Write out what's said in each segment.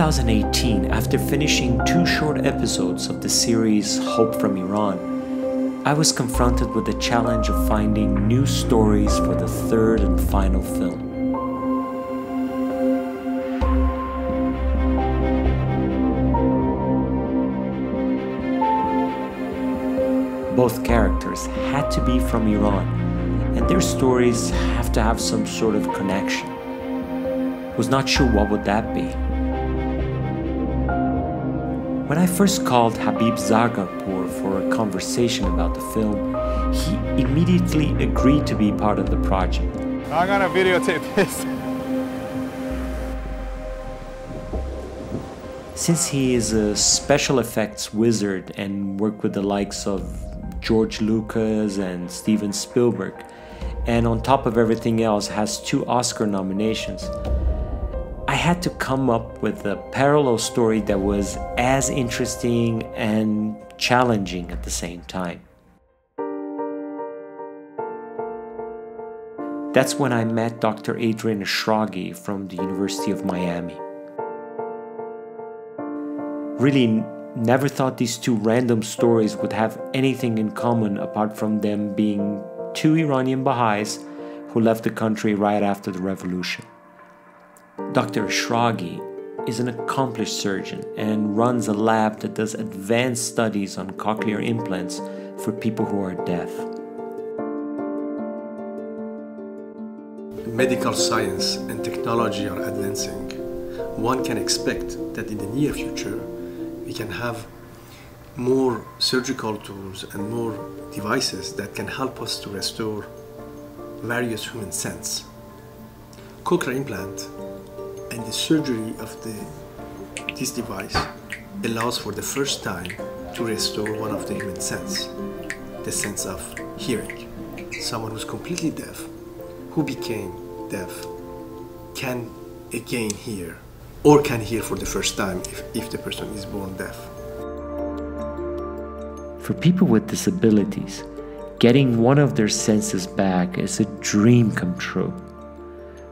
In 2018, after finishing two short episodes of the series Hope from Iran, I was confronted with the challenge of finding new stories for the third and final film. Both characters had to be from Iran, and their stories have to have some sort of connection. Was not sure what would that be. When I first called Habib Zargarpur for a conversation about the film, he immediately agreed to be part of the project. I'm gonna videotape this. Since he is a special effects wizard and worked with the likes of George Lucas and Steven Spielberg, and on top of everything else has two Oscar nominations, had to come up with a parallel story that was as interesting and challenging at the same time. That's when I met Dr. Adrian Eshraghi from the University of Miami. Really never thought these two random stories would have anything in common apart from them being two Iranian Baha'is who left the country right after the revolution. Dr. Eshraghi is an accomplished surgeon and runs a lab that does advanced studies on cochlear implants for people who are deaf. Medical science and technology are advancing. One can expect that in the near future we can have more surgical tools and more devices that can help us to restore various human sense. Cochlear implant and the surgery of the, this device allows for the first time to restore one of the human sense, the sense of hearing. Someone who's completely deaf, who became deaf, can again hear or can hear for the first time if, if the person is born deaf. For people with disabilities, getting one of their senses back is a dream come true.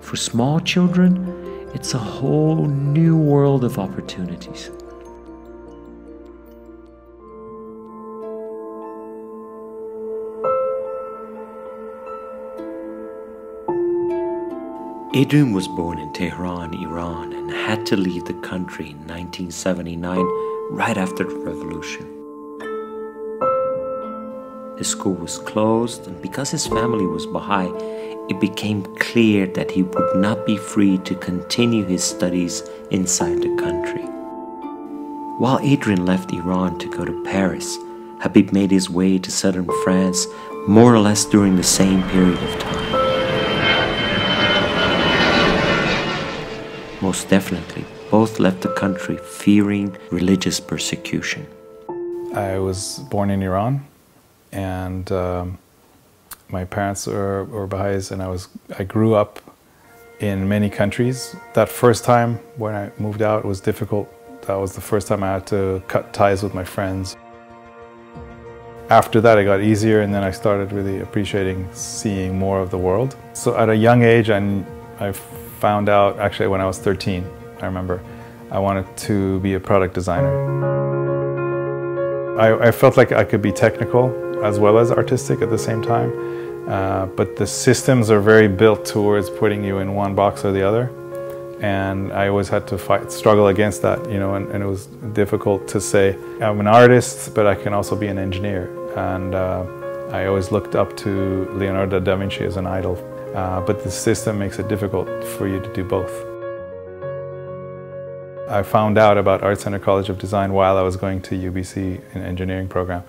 For small children, it's a whole new world of opportunities. Adrian was born in Tehran, Iran, and had to leave the country in 1979, right after the revolution. His school was closed, and because his family was Baha'i, it became clear that he would not be free to continue his studies inside the country. While Adrian left Iran to go to Paris, Habib made his way to southern France more or less during the same period of time. Most definitely, both left the country fearing religious persecution. I was born in Iran and um, my parents were, were Baha'is and I, was, I grew up in many countries. That first time when I moved out was difficult. That was the first time I had to cut ties with my friends. After that it got easier and then I started really appreciating seeing more of the world. So at a young age I, I found out, actually when I was 13, I remember, I wanted to be a product designer. I, I felt like I could be technical as well as artistic at the same time. Uh, but the systems are very built towards putting you in one box or the other. And I always had to fight, struggle against that, you know, and, and it was difficult to say, I'm an artist, but I can also be an engineer. And uh, I always looked up to Leonardo da Vinci as an idol. Uh, but the system makes it difficult for you to do both. I found out about Art Center College of Design while I was going to UBC in engineering program.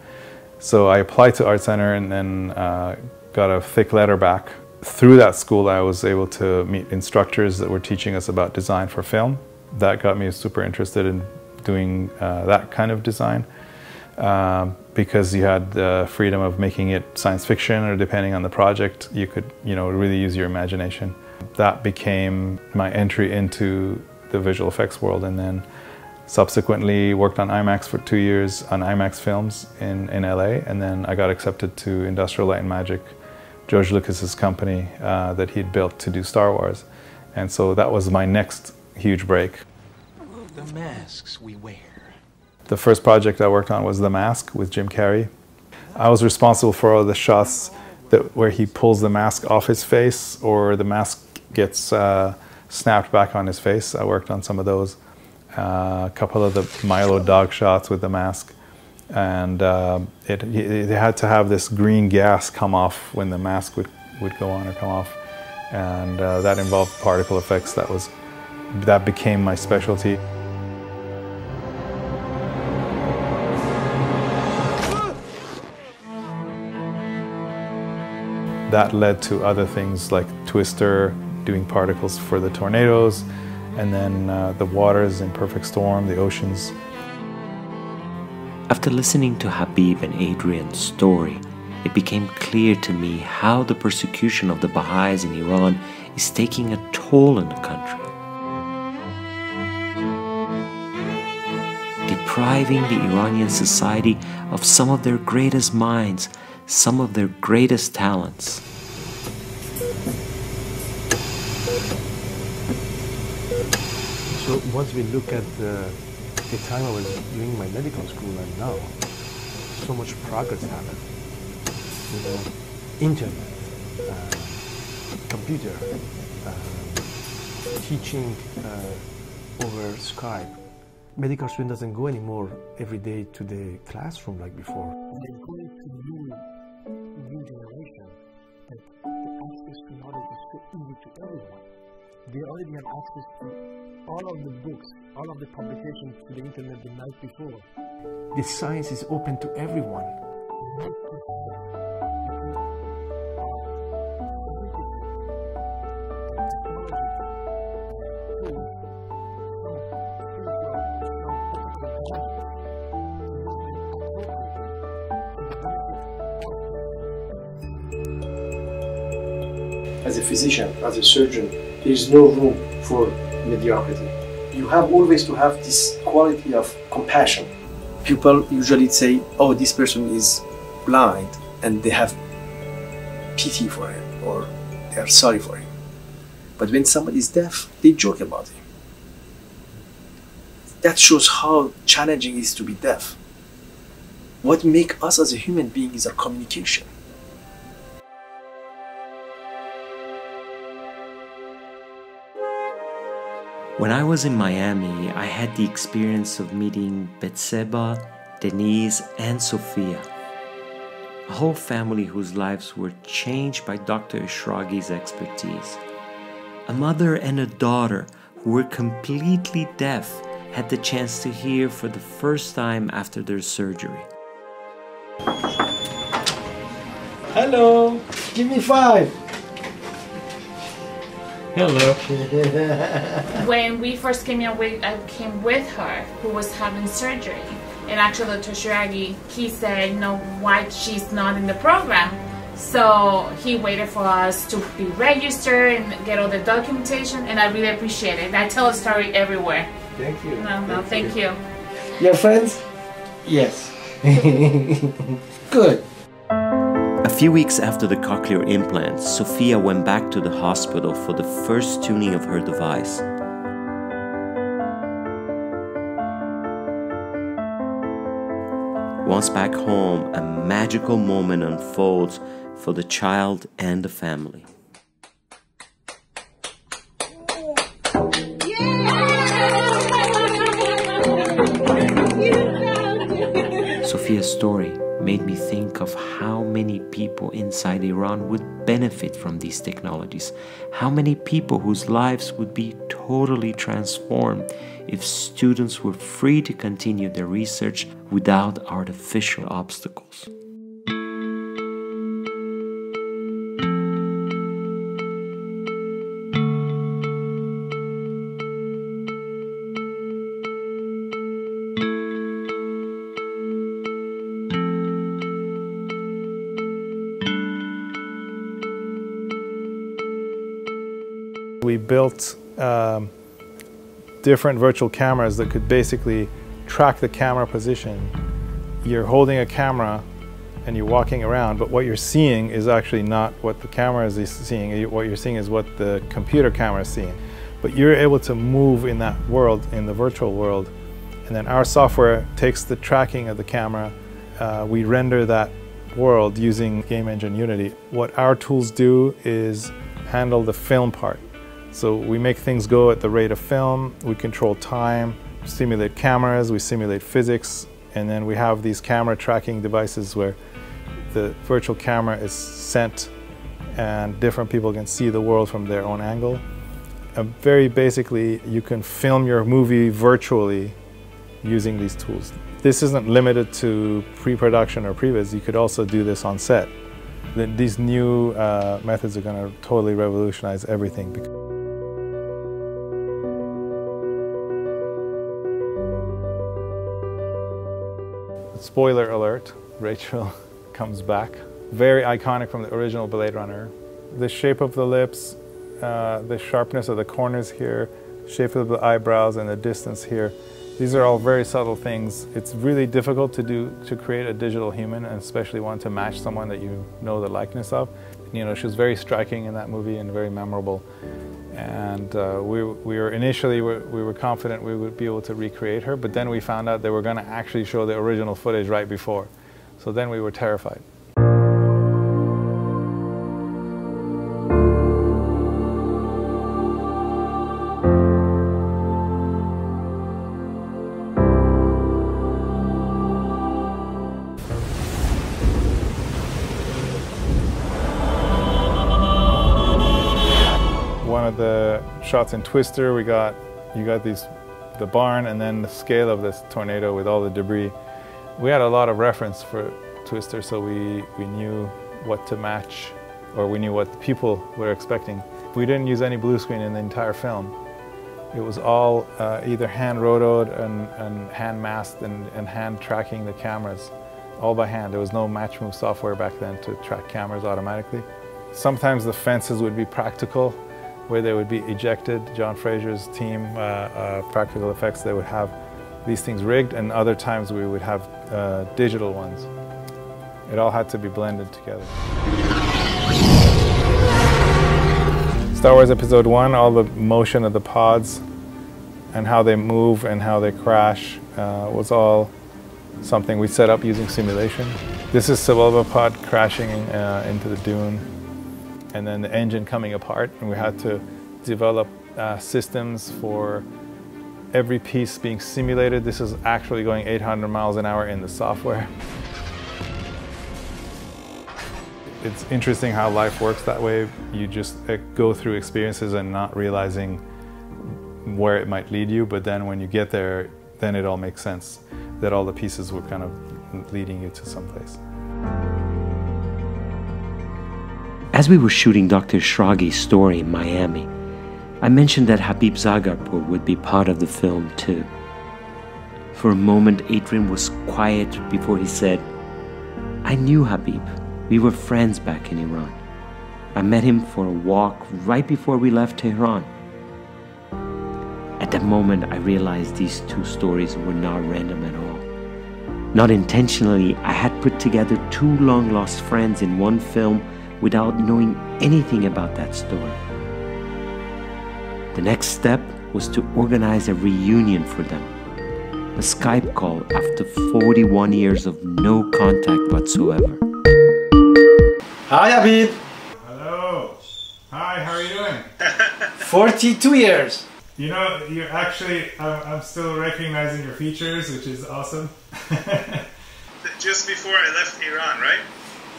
So I applied to Art Center and then uh, got a thick letter back. Through that school, I was able to meet instructors that were teaching us about design for film. That got me super interested in doing uh, that kind of design um, because you had the freedom of making it science fiction or depending on the project, you could you know really use your imagination. That became my entry into the visual effects world and then subsequently worked on IMAX for two years on IMAX films in, in LA and then I got accepted to Industrial Light and Magic George Lucas's company uh, that he'd built to do Star Wars. And so that was my next huge break. the masks we wear. The first project I worked on was The Mask with Jim Carrey. I was responsible for all the shots that where he pulls the mask off his face or the mask gets uh, snapped back on his face. I worked on some of those. Uh, a couple of the Milo dog shots with the mask. And uh, it, it had to have this green gas come off when the mask would, would go on or come off. And uh, that involved particle effects. That, was, that became my specialty. That led to other things like Twister, doing particles for the tornadoes, and then uh, the waters in Perfect Storm, the oceans. After listening to Habib and Adrian's story, it became clear to me how the persecution of the Baha'is in Iran is taking a toll on the country. Depriving the Iranian society of some of their greatest minds some of their greatest talents. Once we look at the, the time I was doing my medical school and now, so much progress happened. You know, internet, uh, computer, uh, teaching uh, over Skype. Medical student doesn't go anymore every day to the classroom like before. They already have access to all of the books, all of the publications to the internet the night before. The science is open to everyone. as a physician, as a surgeon, there is no room for mediocrity. You have always to have this quality of compassion. People usually say, oh, this person is blind, and they have pity for him or they are sorry for him. But when somebody is deaf, they joke about him. That shows how challenging it is to be deaf. What makes us as a human being is our communication. When I was in Miami, I had the experience of meeting Betseba, Denise, and Sophia. A whole family whose lives were changed by Dr. Eshraghi's expertise. A mother and a daughter who were completely deaf had the chance to hear for the first time after their surgery. Hello, give me five. Hello. when we first came here, we, I came with her, who was having surgery. And actually, Dr. Eshraghi, he said, you know, why she's not in the program. So he waited for us to be registered and get all the documentation, and I really appreciate it. I tell a story everywhere. Thank you. No, no, thank you. Your friends? Yes. Good. A few weeks after the cochlear implant, Sophia went back to the hospital for the first tuning of her device. Once back home, a magical moment unfolds for the child and the family. Sophia's story made me think of how many people inside Iran would benefit from these technologies, how many people whose lives would be totally transformed if students were free to continue their research without artificial obstacles. We built um, different virtual cameras that could basically track the camera position. You're holding a camera and you're walking around, but what you're seeing is actually not what the camera is seeing. What you're seeing is what the computer camera is seeing. but you're able to move in that world, in the virtual world. And then our software takes the tracking of the camera. Uh, we render that world using Game Engine Unity. What our tools do is handle the film part. So we make things go at the rate of film, we control time, simulate cameras, we simulate physics, and then we have these camera tracking devices where the virtual camera is sent and different people can see the world from their own angle. And very basically, you can film your movie virtually using these tools. This isn't limited to pre-production or previs, you could also do this on set. These new uh, methods are going to totally revolutionize everything. Spoiler alert, Rachael comes back. Very iconic from the original Blade Runner. The shape of the lips, uh, the sharpness of the corners here, shape of the eyebrows and the distance here. These are all very subtle things. It's really difficult to do to create a digital human, and especially one to match someone that you know the likeness of. You know, she was very striking in that movie and very memorable. And uh, we, we were initially we were confident we would be able to recreate her, but then we found out they were going to actually show the original footage right before. So then we were terrified. Shots in Twister, we got you got these the barn and then the scale of this tornado with all the debris. We had a lot of reference for Twister, so we, we knew what to match or we knew what the people were expecting. We didn't use any blue screen in the entire film. It was all uh, either hand rotoed and, and hand masked and, and hand tracking the cameras, all by hand. There was no Matchmove software back then to track cameras automatically. Sometimes the fences would be practical where they would be ejected. John Frazier's team, uh, uh, Practical Effects, they would have these things rigged, and other times we would have uh, digital ones. It all had to be blended together. Star Wars Episode 1, all the motion of the pods and how they move and how they crash uh, was all something we set up using simulation. This is Sebulba pod crashing uh, into the dune and then the engine coming apart and we had to develop uh, systems for every piece being simulated. This is actually going 800 miles an hour in the software. It's interesting how life works that way. You just uh, go through experiences and not realizing where it might lead you, but then when you get there, then it all makes sense that all the pieces were kind of leading you to someplace. As we were shooting Dr. Eshraghi's story in Miami, I mentioned that Habib Zargarpur would be part of the film too. For a moment, Adrian was quiet before he said, I knew Habib. We were friends back in Iran. I met him for a walk right before we left Tehran. At that moment, I realized these two stories were not random at all. Not intentionally, I had put together two long lost friends in one film without knowing anything about that story. The next step was to organize a reunion for them. A Skype call after 41 years of no contact whatsoever. Hi, Habib. Hello. Hi, how are you doing? 42 years. You know, you're actually, I'm, I'm still recognizing your features, which is awesome. Just before I left Iran, right?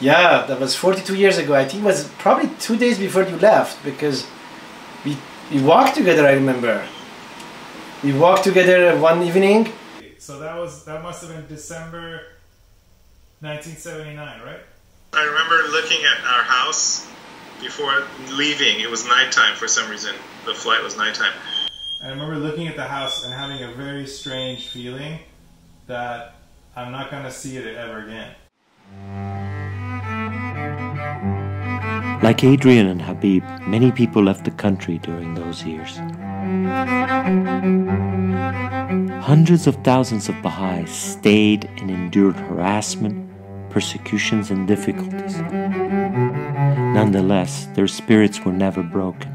Yeah, that was 42 years ago. I think it was probably two days before you left because we, we walked together, I remember. We walked together one evening. So that was, that must have been December 1979, right? I remember looking at our house before leaving. It was nighttime for some reason. The flight was nighttime. I remember looking at the house and having a very strange feeling that I'm not going to see it ever again. Like Adrian and Habib, many people left the country during those years. Hundreds of thousands of Baha'is stayed and endured harassment, persecutions, and difficulties. Nonetheless, their spirits were never broken.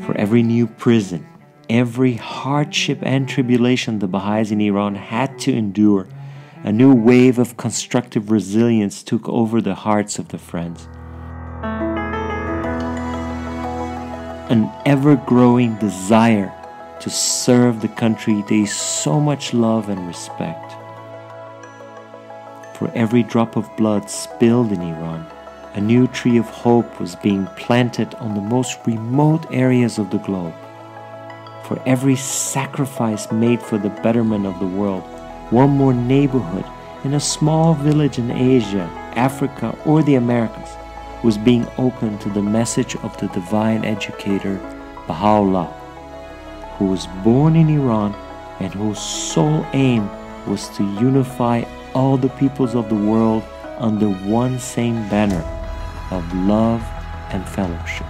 For every new prison, every hardship and tribulation the Baha'is in Iran had to endure, a new wave of constructive resilience took over the hearts of the friends. An ever growing desire to serve the country they so much love and respect. For every drop of blood spilled in Iran, a new tree of hope was being planted on the most remote areas of the globe. For every sacrifice made for the betterment of the world, one more neighborhood in a small village in Asia, Africa, or the Americas was being open to the message of the divine educator Baha'u'llah, who was born in Iran and whose sole aim was to unify all the peoples of the world under one same banner of love and fellowship.